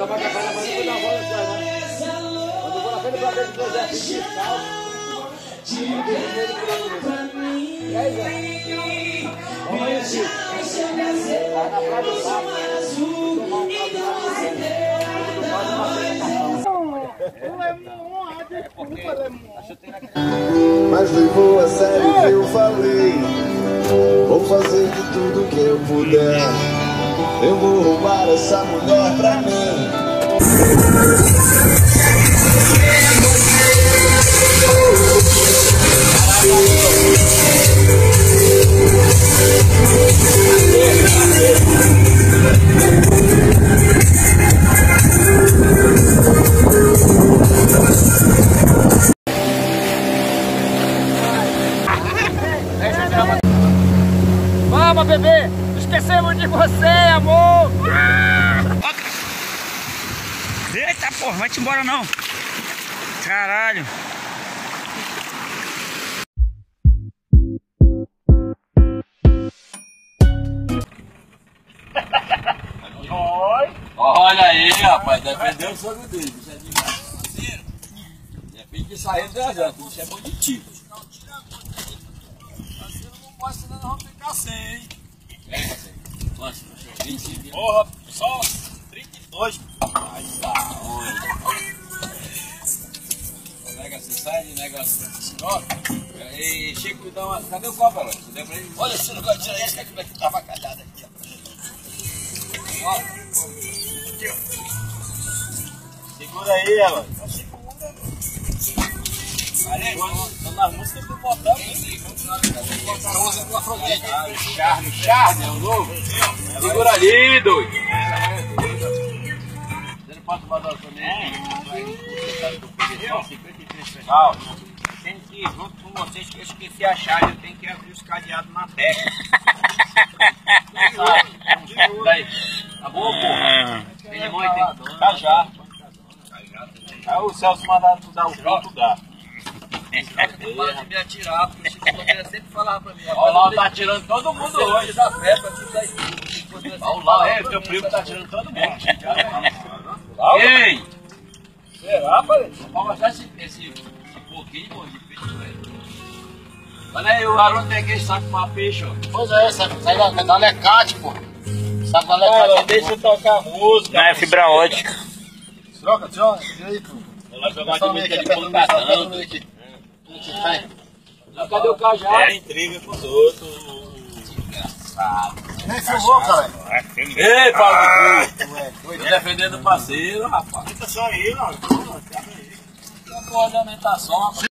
Com a perna, mas não vou dar uma bola atrás, não. Quando eu vou na frente pra frente do exército fiscal, e aí, Zé? Vamos aí, Chico. Tá na praia do de. Mas levou a sério o que eu falei. Vou fazer de tudo que eu puder. Eu vou roubar essa mulher pra mim. Vamos, bebê! Esquecemos de você, amor! Eita porra, vai-te embora não. Caralho. Olha aí, rapaz, defendeu o sogro dele, bicho é de De repente que saiu do deserto, bicho é bom de tiro. não pode, senão nós vamos ficar sem, hein? É, parceiro. Nossa, 25 Porra, só 32. Ai, tá onde? Nega, você sai de negócio. Ó, e Chico, dá uma. Cadê o copo, Ela? Você deu pra ele? Olha, se não gosta de esse, que é que tava calhado aqui, ó. Ó. Aqui, ó. Segura aí, ela. Estão nas músicas do botão, hein? Charme, charme, é o novo. Segura ali, doido. Você não pode doce também? Tchau. Tem que ir junto com vocês que eu esqueci a chave, eu tenho que abrir os cadeados na terra. Daí. Tá bom, pô? Tem limão e tem cajá. Aí o Celso mandava tu dar o ponto, dá. Para de me atirar, porque o Chico Bandeira sempre falava pra mim. Olha lá, tá atirando todo mundo hoje. pra Olha lá, é, teu primo tá atirando todo mundo. Ei! Será, pai? Vamos mostrar esse, pouquinho pô, de peixe, velho. Olha aí, o Haroldo tem aquele saco pra peixe, ó. Pois é, sai da, da alecate, pô. Sabe da Cara, deixa eu tocar música. Não é fibra ótica. Troca, troca. E aí, pô? Vou lá jogar de música de colocação. Cadê o cajá? É intriga com os outros. Nem filmou, cara. Ei, Paulo do cu! Tô defendendo o parceiro, rapaz. Fica só aí, mano. Tem uma porra de alimentação, rapaz.